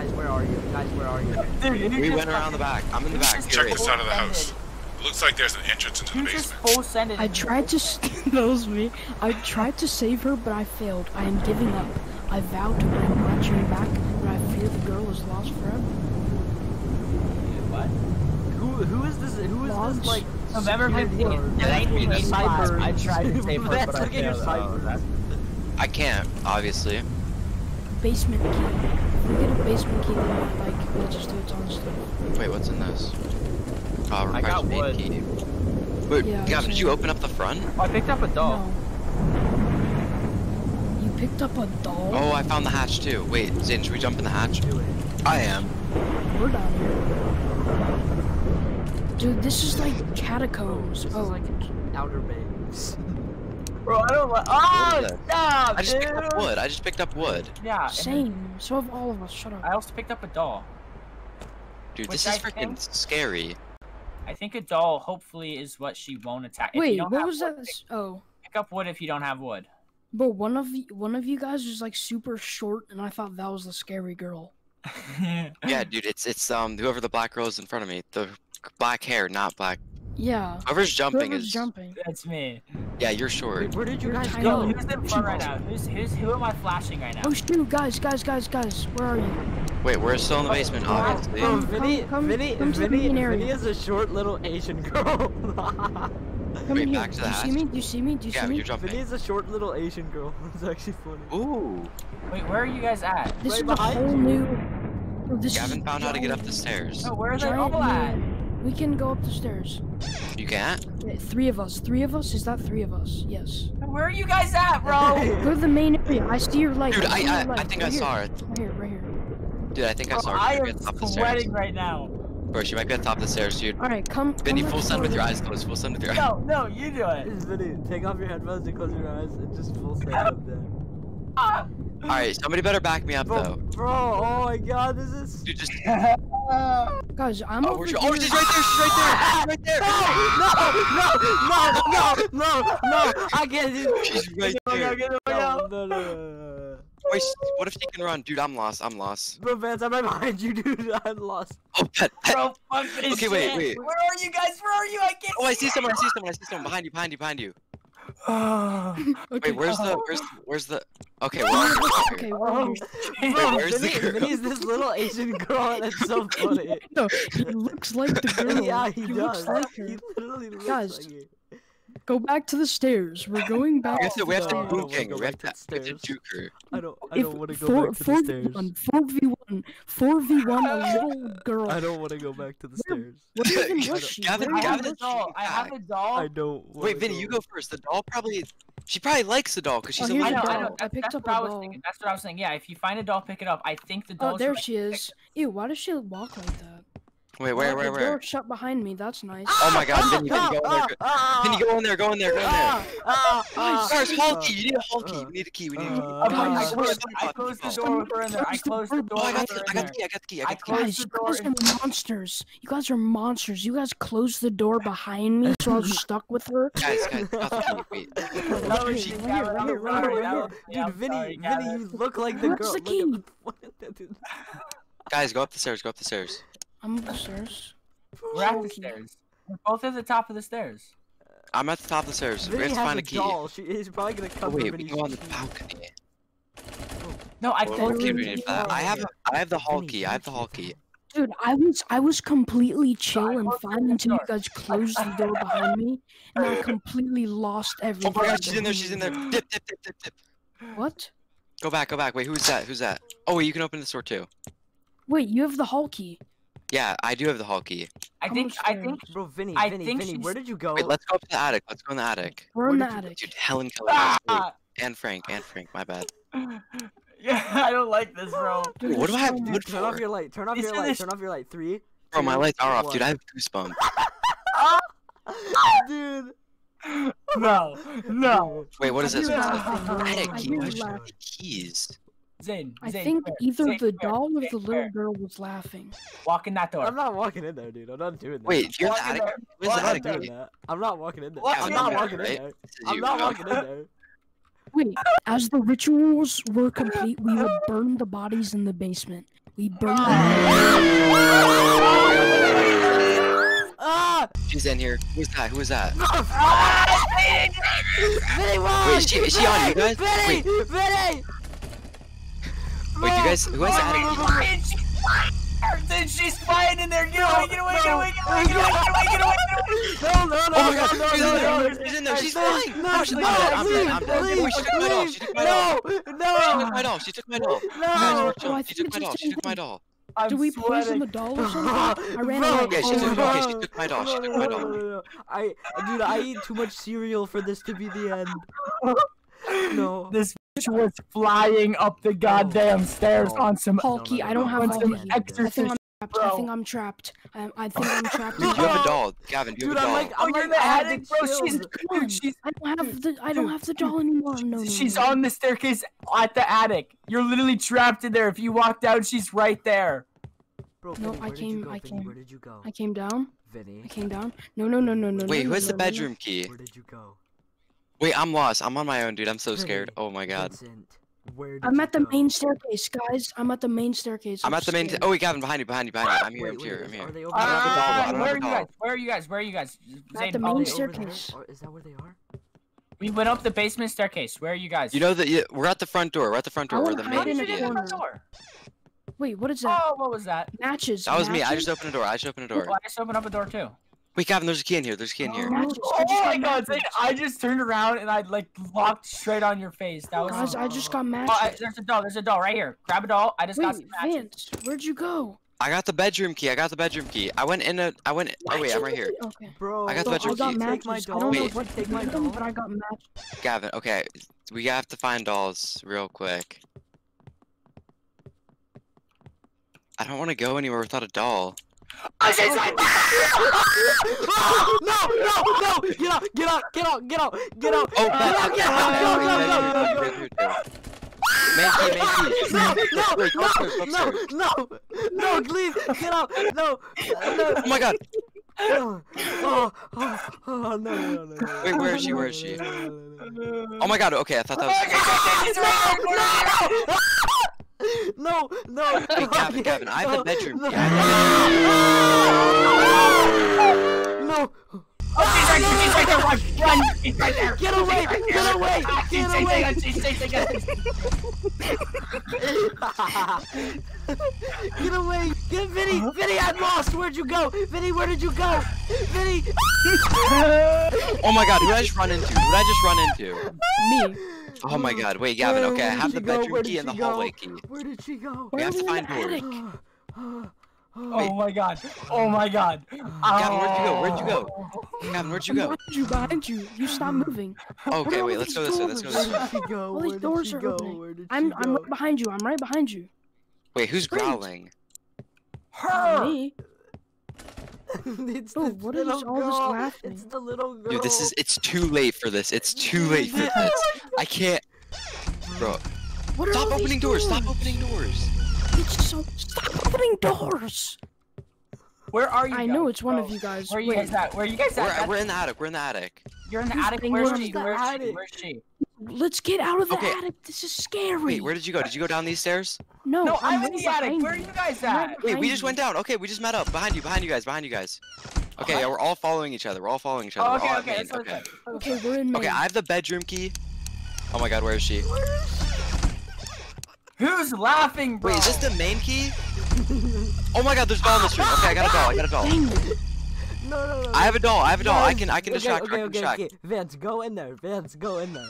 Guys, where are you? Guys, where are you? Dude, who We went around the back. I'm in the back. Check Here, this out of the house. It looks like there's an entrance into the Who just basement. full sended? I tried to. s- that was me. I tried to save her, but I failed. I am giving up. I vow to bring Marjorie back, but I fear the girl is lost forever. What? Who who is this? Who is Logs. this like? November Cyborg? 15th, the 1985. I tried to save her, That's but I look at your failed. Oh, cyborg. that's- I can't, obviously. Basement key. If we get a basement key, then like we'll just do its own stuff. Wait, what's in this? Oh, I requires got main wood. key. Wait, Yeah, Gavin, did you open up the front? Oh, I picked up a doll. No. You picked up a doll. Oh, I found the hatch too. Wait, Zin, should we jump in the hatch? Do it. I am. We're down here. Dude, this is like catacombs. This oh, is like outer base. Bro, I don't like. What Oh, stop, I just dude. picked up wood. I just picked up wood. Yeah. and same. So have all of us. Shut up. I also picked up a doll. Dude, Which this I is freaking think- scary. I think a doll hopefully is what she won't attack. If you Wait, don't what have was wood, that? Pick, Oh, pick up wood if you don't have wood. but one of you, one of you guys was like super short, and I thought that was the scary girl. Yeah, dude, it's it's um whoever the black girl is in front of me. The black hair, not black. Yeah. Whoever's jumping Whoever's is. jumping. That's me. Yeah, you're short. Wait, where did you You're guys tiny. Go? who's in front right now? Who's who's who am I flashing right now? Oh shoot, guys, guys, guys, guys, where are you? Wait, we're still in the basement, Oh, obviously. Bro, Come- Vinny, come- Vinny, come to the Vinny. Vinny is a short little Asian girl. Come Wait, here. back to Do you see me? Do you see me? Do you Yeah, see me? you're jumping. Vinny is a short little Asian girl. It's actually funny. Ooh. Wait, where are you guys at? This right is a whole you. new. Bro, this Gavin is found how to get up the stairs. No, where are they all at? New- We can go up the stairs. You can't? Three of us. Three of us. Is that three of us? Yes. Where are you guys at, bro? Go to the main area. I see your light. Dude, see your I I, light. I think Right I here. saw it. Right here, right here. Dude, I think I saw her. I might am be the top stairs. sweating right now. Bro, she might be at the top of the stairs, dude. All right, come. Vinny, come full next send with your eyes closed. Full send with your eyes. No, no, you do it. Just Vinny, take off your headphones and close your eyes and just full stand up there. Ah. Alright, somebody better back me up, Bro, though. bro, oh my god, this is. Dude, just. Guys, I'm Oh, over oh, here. oh, she's right there. She's right there. She's right there. No, no, no, no, no, no! I can't do She's right there. go, go, No, go. no, no, no, no. Wait, what if she can run? Dude, I'm lost. I'm lost. Bro, Vance, I'm right behind you, dude. I'm lost. Oh, pet, pet. Bro, fuck this Okay, wait, shit. wait. Where are you guys? Where are you? I can't Oh, I see see someone. I see someone. I see someone behind you. Behind you. Behind you. Ah. someone. Okay. Wait, where's the? Where's? Where's the? Okay, well. Okay, we're here. Wait, Bro, where's the Vinny, girl? Vinny's this little Asian girl, and it's so funny. No, he looks like the girl. yeah, he, looks does. like her. He literally looks Guys, like it. Go back to the stairs. We're going back. We have to. We have to No, I don't wanna juke go her. We have back to. to We have to the juke her. I don't. I If don't want to go four, back to four the v stairs. one, four v one, four v one, a little girl. I don't want to go back to the Where- stairs. What even Gavin- was she? Gavin- I Where have Gavin a was is doll. cheating I have back. a doll. I don't. Wanna Wait, Vinny, go. you go first. The doll probably. She probably likes the doll because she's Oh, a here's I a little know, I doll. know. girl. I That's, picked that's up what a I was doll. thinking. That's what I was saying. Yeah, if you find a doll, pick it up. I think the oh, doll. Oh, there she is. Ew, why does she walk like that? Wait, where, Oh, where, the where? door shut behind me. That's nice. Oh my God, Vinny, Vinny, Ah, go in there. ah, Vinny, go in there. Go in there. Go in there. ah, ah, ah, Guys, Hulky. You need a Hulky. uh, We need a key. We need a key. uh, I Guys, closed, I closed the door with her in there. I closed the door Oh, I got the, her I in got there. the key. I got the key. I I got the key. Guys, you guys are monsters. You guys are monsters. You guys closed the door behind me, so I was stuck with her. Guys, guys, got the key. Wait. That was Right she. here, Gavin, right I'm here, right sorry, here, that right was- Dude, yeah, I'm Vinny, sorry, Vinny, Gavin. you look like the Where's girl. the Look key? at- what- dude. Guys, go up the stairs. Go up the stairs. I'm upstairs. We're at the stairs. We're both at the top of the stairs. I'm at the top of the stairs. We Vinny have to find a a key. doll. She, he's probably gonna Oh, cover wait, we go on the balcony. No, I What closed key do the we need for that? I have, I have the hall key. I have the hall key. Dude, I was I was completely chill and fine until you guys closed the door behind me, and I completely lost everything. Oh my God, she's in there. She's in there. Dip, dip, dip, dip, dip. What? Go back. Go back. Wait, who's that? Who's that? Oh, wait, you can open this door too. Wait, you have the hall key. Yeah, I do have the hall key. I Come think. I think. Bro, Vinny, I Vinny, think Vinny, she's- where did you go? Wait, let's go up to the attic. Let's go in the attic. We're in the Where did attic. Dude, Helen Keller. Ah! And Frank. And Frank. My bad. Yeah, I don't like this, bro. Dude, What do I have there's so wood much- Turn off your light. Turn off your light. Turn off your light. Three. Bro, my lights are off, one. dude. I have goosebumps. Dude. No, no. Wait, what is this? hear What's this? Attic key. hear Why should I laughing. have keys? Zane, I Zane, think come either here. the Zane, doll here. or the little come girl was laughing. Walk in that door. I'm not walking in there, dude. I'm not doing that. Wait, you have the Walk in there. Where's Walk the I'm not doing that. I'm not walking in there. Walk I'm not there, walking in there. I'm not walking in there. Wait, as the rituals were complete, we would burn the bodies in the basement. We burned them. Ah! She's in here. Who's that? Who is that? Vinny, run! Wait, is she- is she on you guys? Vinny! Vinny! Wait, you guys, who is that? And she's flying! Then she's flying in there! Get away! Get away! Get away! Get away! Get away! Get away! Get away! No, no, no, Oh my god, no, she's no, in no, there, no. she's in there, she's No, flying! No, she's no, dead, I'm dead, I'm dead. leave, Wait, she took my doll, she took my No, She no, took my doll, she took my doll. no. Oh, I she think took it's my the doll, same she took my thing. doll. I'm Do we poison the doll or something? I ran Bro, away. Yeah, she took- oh, okay, she took my doll, she took my doll. no, no. I, dude, I eat too much cereal for this to be the end. No. This bitch was flying up the goddamn oh. stairs No. on some Hulky, I don't have some I exorcist. think I'm trapped. I think I'm trapped. I, I think I'm trapped. Dude, you have a doll. Gavin, do you Dude, have a I'm doll? like, Oh, I'm you're like, the I have addict, the bro. She's chills. on. dude, she's I don't have the. I don't have the doll anymore. No, no, she's no. on the staircase at the attic. You're literally trapped in there. If you walk down, she's right there. Bro, No, Vinny, I where did you came- go, I Vinny? came. Where did you go? I came down. Vinny, I came down. No, no, no, no, no. Wait, no, who no, the no, no, no. bedroom key? where did you go? Wait, I'm lost. I'm on my own, dude. I'm so scared. Oh my god. Where I'm at the go? main staircase, guys. I'm at the main staircase. I'm at the main. scared. Oh wait, Gavin, behind you, behind you, behind you. I'm here. Wait, I'm wait, I'm here. Are they over I don't have a doll, there? though, I Uh, where are you guys? Where are you guys? Where are you guys? At the main they me. over there? staircase. Is that where they are? We went up the basement staircase. Where are you guys? You know that you, we're at the front door. We're at the front door. Where wanna the main did you in a get in is. the corner. door? Wait, what is that? Oh, what was that? Matches. That was me. I just opened a door. I just opened a door. Well, I just opened up a door too. Wait, Gavin, there's a key in here. There's a key in here. Oh, matches. I Oh just my god, Zane. I just turned around and I like locked straight on your face. That was. Guys, I just got Oh. I, there's a doll. There's a doll right here. Grab a doll. I just got Wait, some matches. Vance, where'd you go? I got the bedroom key. I got the bedroom key. I went in a. I went. Oh wait, I'm right here. Okay. Bro, I got the So I bedroom got key. matches. Take my I doll. don't know what Take my doll. but I got matches. Gavin, okay, we have to find dolls real quick. I don't want to go anywhere without a doll. Oh, she's right no, no, no! Get out! Get out! Get out! Get out! Get out! Oh, Get bed, out! bed, Get out! Go! Go! Go! Go! Go! go. Main key, main key. No! No! Wait, go No! upstairs, go No! upstairs. No! No! Please! Get out! No! No! Oh my god. Oh! Oh! Oh! Oh! No! No! No! no. Wait, where is she? Where is she? No, no, no, no, no. Oh my god. Okay, I thought that was. No! No! Hey, Gavin, Gavin, I have the bedroom No! No! Oh, she's right there. She's right there. Run. Run. She's right there. Get away! Get away! Ah, Get away! us, She's. Get away! Get Vinny! Vinny, I'm lost! Where'd you go? Vinny, where did you go? Vinny! Oh my god, who did I just run into? Who did I just run into? Me. Oh my god, wait, Gavin, okay, I have the go? bedroom key and the go? hallway key. Where did she go? We have to find we in the Oh my god. Oh my god. Gavin, where'd you go? Where'd you go? Oh. Gavin, where'd you go? behind you, behind you. You stop mm. moving. Okay, wait, let's go these this way, let's go doors? this Where way. did she go? All these doors are go? opening. Where did she I'm? I'm right behind you. I'm right behind you. Wait, who's Great. growling? Her. Me. it's oh, Bro, the what is little all this laughing? It's the little girl. Dude, this is, it's too late for this. It's too late for this. I can't. Bro, What are stop all these opening doors, stop opening doors. It's so stop opening doors. Where are you? I guys, know it's one bro? of you guys. Where are you Wait, guys at? Where are you guys at? We're, we're in the attic, we're in the attic. You're in the Who's attic. being Where's she? in the Where's she? Where's she? let's get out of the Okay. attic. This is scary. Wait, where did you go? Did you go down these stairs? No, No, I'm, in right the attic. behind Where are you guys I'm right at? Wait, we behind just went down. Okay, we just met up. Behind you, behind you guys, behind you guys. Okay, What? yeah, we're all following each other. We're all following each other. Oh, we're okay, okay. main. That's what okay. Okay, we're in. Okay. I have the bedroom key. Oh my god, where is she? Who's laughing, bro? Wait, is this the main key? Oh my god, there's a doll in this room. Okay, I got a doll. I got a doll. No, no, no. I have a doll. I have a doll. I can I can okay, distract. Okay, I can okay, distract. okay. Vance, go in there. Vance, go in there.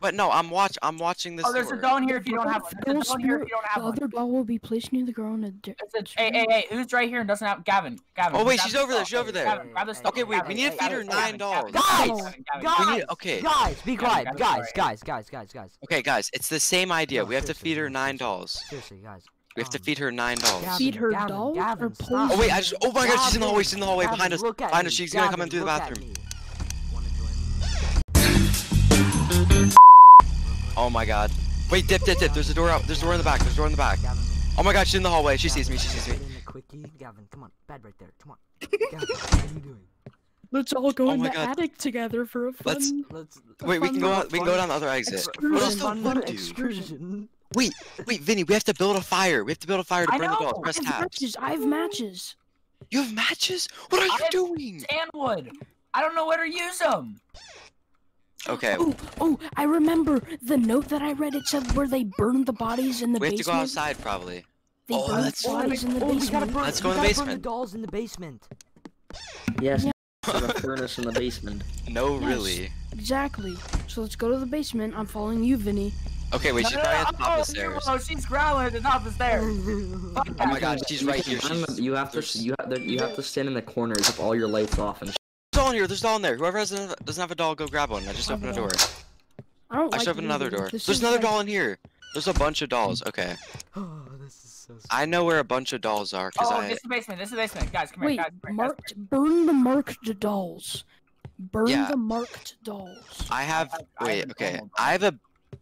But no, I'm watch. I'm watching this. Oh, there's a door. doll in here if you don't have. Girl There's a doll in here if spirit- you don't The have one. other doll will be placed near the girl in a. di- It's a- Hey, hey, hey! Who's right here and doesn't have Gavin? Gavin. Oh, wait, she's over there, she's over there. Gavin, grab the stuff. Okay, wait, we need to feed her nine dolls. Guys, Gavin, Gavin, guys, need- okay. guys, be quiet, Gavin, guys, sorry. guys, guys, guys, guys. Okay, guys, it's the same idea. No, We have to feed her nine seriously. dolls. Seriously, guys. We have to Um, feed her nine dolls. Gavin, Feed her Gavin, dolls Gavin, or stop. poison? Oh wait, I just. Oh my god, she's in the hallway. She's in the hallway behind us. Behind us. She's gonna come in through the look at bathroom. Oh my god. Wait, dip, dip, dip. There's a door out. There's a door in the back. There's a door in the back. Oh my god, she's in the hallway. She sees me. She sees me. In the quickie. Gavin, come on. Bed right there. Come on. Gavin, what are you doing? Let's all go Oh in the God. attic together for a fun. Let's- Let's. Wait, we can go out. We can go down the other exit. Excursion. a else do we fun do? excursion. Wait, wait, Vinny, we have to build a fire. We have to build a fire to I burn the know. dolls. I have tabs. matches. I have matches. You have matches? What are you I have- doing? Sandwood. I don't know where to use them. Okay, Oh, oh, I remember the note that I read. It said where they burned the bodies in the we have to basement. go outside probably. They Oh, burned that's- the bodies in the oh, basement. burn, Let's go we in the gotta burn the dolls in the basement. Yes, Yeah. there's a furnace in the basement. No, Yes. really. Exactly. So let's go to the basement. I'm following you, Vinny. Okay, wait, she's no, probably no, at the top of the oh, stairs. Oh, she's growling at the top of the stairs. Oh my god, she's right here. She's... You have to. You have. You have to stand in the corners with all your lights off and. There's a doll in here. There's a doll in there. Whoever has a, doesn't have a doll, go grab one. I just opened a a door. doll. I don't I like should open another door. This There's another like- doll in here. There's a bunch of dolls. Okay. oh, this is so. I know where a bunch of dolls are, cause Oh, I. this is the basement. This is the basement. Guys, come here. Wait, Guys, come here. guys. Burn the marked dolls. Burn Yeah. the marked dolls. I have. I have- I Wait. have a Okay. doll. I have a.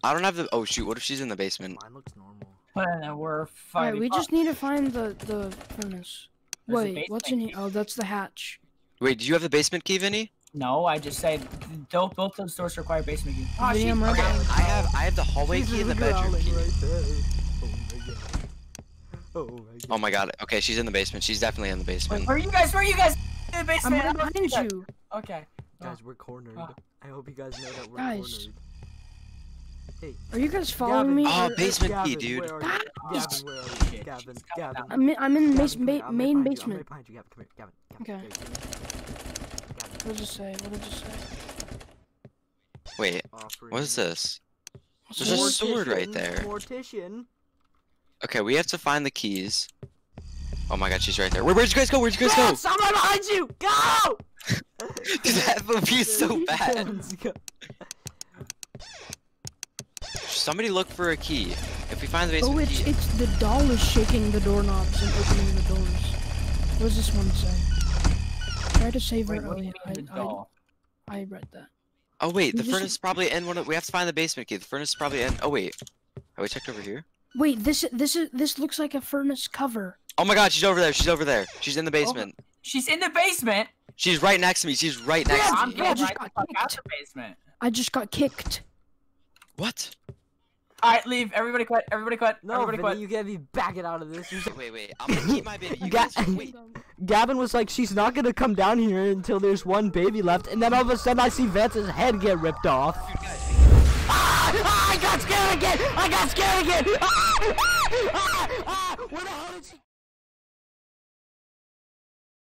I don't have the. Oh shoot! What if she's in the basement? Mine looks normal. And then we're Alright, fighting. we just need to find the the furnace. There's Wait, what's in here? Oh, that's the hatch. Wait, do you have the basement key, Vinny? No, I just said don't, both those doors require basement key. Oh, she- I'm right Okay. I have. I have the hallway She's key and the bedroom key. Right. Oh my god. Oh my god. Oh my god. Okay, she's in the basement. She's definitely in the Wait, basement. where are you guys? Where are you guys? In the I'm basement. right I don't behind you. Okay. Guys, we're cornered. Ah. I hope you guys know that we're Guys. cornered. Are you guys following Gavin. me? Oh, or- basement key, dude. Where are you? Gavin, where are you? Gavin, Gavin. I'm in, I'm in Gavin, base, come ma- I'm main behind you, I'm basement. right behind you, Gavin. Come here, Gavin. Gavin, Okay. there you go. What did you say? What did you say? Wait. What is this? What's There's a sword right there. Mortician. Okay, we have to find the keys. Oh my god, she's right there. Where, where'd you guys go? Where'd you guys go? Someone behind you! Go! Dude, that movie is so bad. Let's go. Somebody look for a key. If we find the Oh, basement it's key. it's the doll is shaking the doorknobs and opening the doors. What does this one say? Try to save Wait, her. what Oh, do you yeah, mean the I. I, I read that. Oh wait, we the just- furnace is probably in one of. We have to find the basement key. The furnace is probably in. Oh wait. Have we checked over here? Wait, this this is this looks like a furnace cover. Oh my god, she's over there. She's over there. She's in the basement. She's in the basement. She's right next to me. She's right next Yeah, to I'm me. yeah, I just right got fuck out kicked. the basement. I just got kicked. What? All right, leave. Everybody quit. Everybody quit. No, Everybody Vinny, quit. you gotta be backing out of this. You're Wait, wait. I'm gonna keep my baby. You Ga- guys, wait. Gavin was like, she's not gonna come down here until there's one baby left, and then all of a sudden I see Vance's head get ripped off. Ah! Ah! I got scared again! I got scared again! Ah! Ah! Ah! Ah! Where the hell did she?